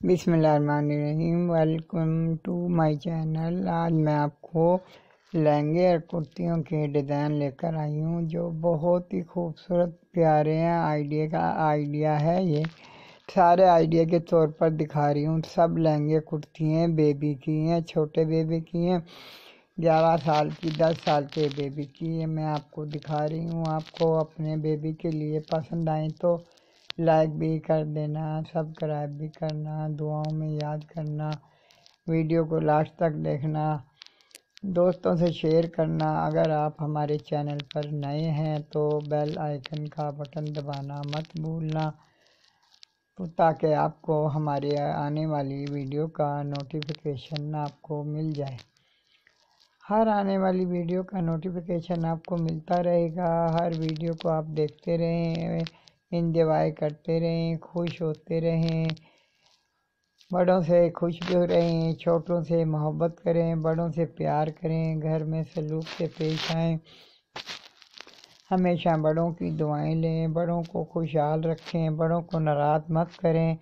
بسم اللہ الرحمن الرحیم، ویلکم ٹو مائی چینل۔ آج میں آپ کو لہنگے اور کرتیوں کے ڈیزائن لے کر آئی ہوں، جو بہت ہی خوبصورت، پیارے ہیں۔ آئیڈیا کا آئیڈیا ہے یہ۔ سارے آئیڈیا کے طور پر دکھا رہی ہوں۔ سب لہنگے کرتی ہیں، بیبی کی ہیں، چھوٹے بیبی کی ہیں۔ گیارہ سال کی، دس سال کے بیبی کی ہیں میں آپ کو دکھا رہی ہوں۔ آپ کو اپنے بیبی کے لیے پسند آئیں تو لائک بھی کر دینا سبسکرائب بھی کرنا، دعاؤں میں یاد کرنا ویڈیو کو لاسٹ تک دیکھنا، دوستوں سے شیئر کرنا۔ اگر آپ ہمارے چینل پر نئے ہیں تو بیل آئیکن کا بٹن دبانا مت بھولنا۔ تاکہ آپ کو ہمارے آنے والی ویڈیو کا نوٹیفیکیشن آپ کو مل جائے۔ ہر آنے والی ویڈیو کا نوٹیفیکیشن آپ کو ملتا رہے گا۔ ہر ویڈیو کو آپ دیکھتے رہیں۔ انجوائے کرتے رہیں، خوش ہوتے رہیں۔ بڑوں سے خوش بھی رہیں، چھوٹوں سے محبت کریں، بڑوں سے پیار کریں، گھر میں سلوک سے پیش آئیں۔ ہمیشہ بڑوں کی دعائیں لیں، بڑوں کو خوشحال رکھیں، بڑوں کو ناراض مت کریں۔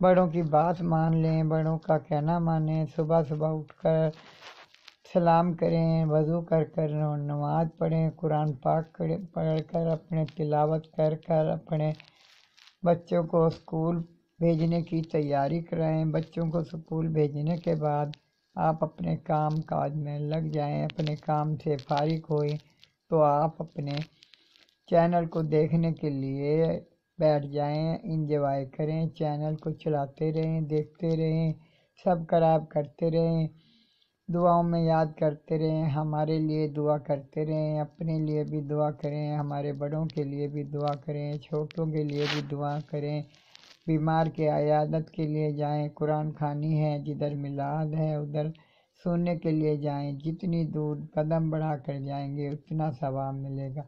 بڑوں کی بات مان لیں، بڑوں کا کہنا مانیں۔ صبح صبح اٹھ کر سلام کریں، وضو کر کر، نماز پڑھیں، قرآن پاک پڑھ کر، اپنے تلاوت کر کر، اپنے بچوں کو اسکول بھیجنے کی تیاری کرائیں۔ بچوں کو اسکول بھیجنے کے بعد آپ اپنے کام کاج میں لگ جائیں، اپنے کام سے فارغ ہوئیں تو آپ اپنے چینل کو دیکھنے کے لیے بیٹھ جائیں، انجوائے کریں، چینل کو چلاتے رہیں، دیکھتے رہیں، سب خراب کرتے رہیں۔ دعاؤں میں یاد کرتے رہیں، ہمارے لیے دعا کرتے رہیں، اپنے لیے بھی دعا کریں، ہمارے بڑوں کے لیے بھی دعا کریں، چھوٹوں کے لیے بھی دعا کریں۔ بیمار کے عیادت کے لیے جائیں، قرآن خانی ہے، جدھر میلاد ہے، ادھر سننے کے لیے جائیں۔ جتنی دور قدم بڑھا کر جائیں گے، اتنا ثواب ملے گا۔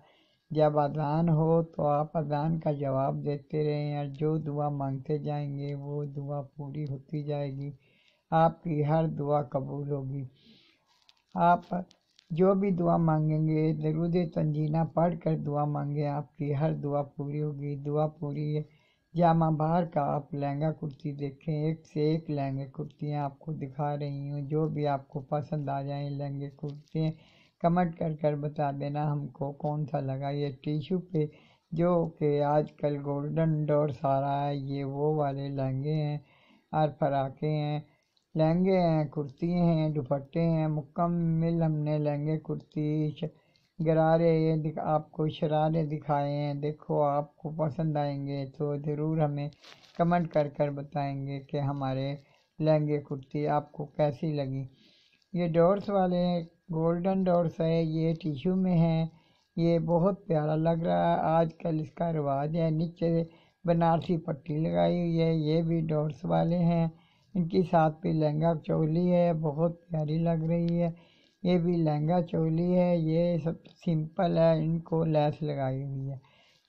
جب اذان ہو تو آپ اذان کا جواب دیتے رہیں اور جو دعا مانگتے جائیں گے، وہ دعا پوری ہوتی جائے گی۔ آپ کی ہر دعا قبول ہوگی۔ آپ جو بھی دعا مانگیں گے، درود تنجینہ پڑھ کر دعا مانگیں، آپ کی ہر دعا پوری ہوگی۔ دعا پوری ہے جامع بہار کا آپ لہنگا کرتی دیکھیں، ایک سے ایک لہنگے کرتیاں آپ کو دکھا رہی ہوں۔ جو بھی آپ کو پسند آ جائیں، لہنگے کرتی کمنٹ کر کر بتا دینا ہم کو کون سا لگا۔ یہ ٹیشو پہ جو کہ آج کل گولڈن ڈور سارا ہے، یہ وہ والے لہنگے ہیں اور فراقے ہیں۔ لہنگے ہیں، کرتی ہیں، دوپٹے ہیں، مکمل ہم نے لہنگے، کرتی گرارے آپ کو شرارے دکھائے ہیں۔ دیکھو، آپ کو پسند آئیں گے تو ضرور ہمیں کمنٹ کر کر بتائیں گے کہ ہمارے لہنگے، کرتی آپ کو کیسی لگی یہ ڈورس والے، گولڈن ڈورس ہے، یہ ٹیشو میں ہے یہ بہت پیارا لگ رہا ہے۔ آج کل اس کا رواج ہے، نیچے بنارسی پٹی لگائی ہوئی ہے، یہ بھی ڈورس والے ہیں۔ ان کی ساتھ بھی لہنگا چولی ہے، بہت پیاری لگ رہی ہے۔ یہ بھی لہنگا چولی ہے، یہ سب سمپل ہے، ان کو لیس لگائی ہوئی ہے۔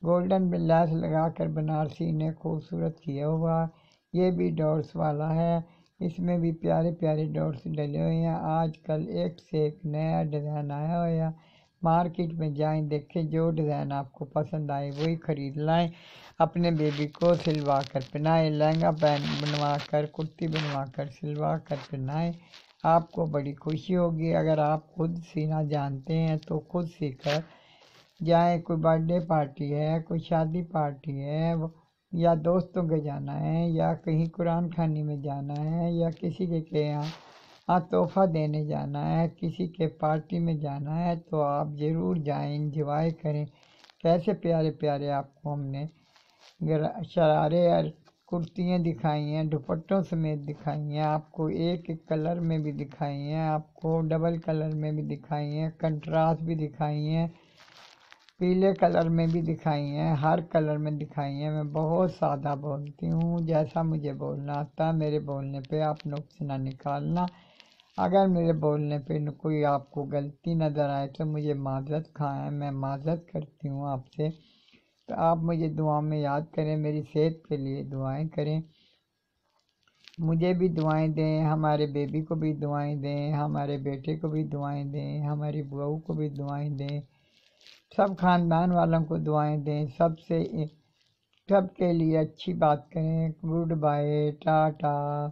گولڈن بھی لیس لگا کر بنارسی نے خوبصورت کیا ہوا۔ یہ بھی ڈورس والا ہے۔ اس میں بھی پیارے پیارے ڈورس ڈلے ہوئے ہیں۔ آج کل ایک سے ایک نیا ڈیزائن آیا ہوا ہے۔ مارکیٹ میں جائیں، دیکھیں جو ڈیزائن آپ کو پسند آئے وہی خرید لائیں۔ اپنے بیبی کو سلوا کر پہنائیں، لہنگا پہن بنوا کر، کرتی بنوا کر سلوا کر پہنائیں۔ آپ کو بڑی خوشی ہوگی۔ اگر آپ خود سینا جانتے ہیں تو خود سی کر جائیں۔ کوئی برتھ ڈے پارٹی ہے، کوئی شادی پارٹی ہے، یا دوستوں کے جانا ہے، یا کہیں قرآن خانی میں جانا ہے، یا کسی کے یہاں ہاں تحفہ دینے جانا ہے، کسی کے پارٹی میں جانا ہے تو آپ ضرور جائیں، انجوائے کریں۔ کیسے پیارے پیارے آپ کو ہم نے شرارے اور کرتیاں دکھائی ہیں، دوپٹوں سمیت دکھائی ہیں، آپ کو ایک ایک کلر میں بھی دکھائی ہیں، آپ کو ڈبل کلر میں بھی دکھائی ہیں، کنٹراس بھی دکھائی ہیں، پیلے کلر میں بھی دکھائی ہیں، ہر کلر میں دکھائی ہیں۔ میں بہت سادہ بولتی ہوں، جیسا مجھے بولنا آتا میرے بولنے پہ آپ نقص نہ نکالنا اگر میرے بولنے پہ کوئی آپ کو غلطی نظر آئے تو مجھے معذرت کھائیں، میں معذرت کرتی ہوں آپ سے۔ تو آپ مجھے دعا میں یاد کریں، میری صحت کے لیے دعائیں کریں۔ مجھے بھی دعائیں دیں، ہمارے بیبی کو بھی دعائیں دیں، ہمارے بیٹے کو بھی دعائیں دیں، ہماری بہو کو بھی دعائیں دیں۔ سب خاندان والوں کو دعائیں دیں۔ سب سے، سب کے لیے اچھی بات کریں۔ Good bye, tata.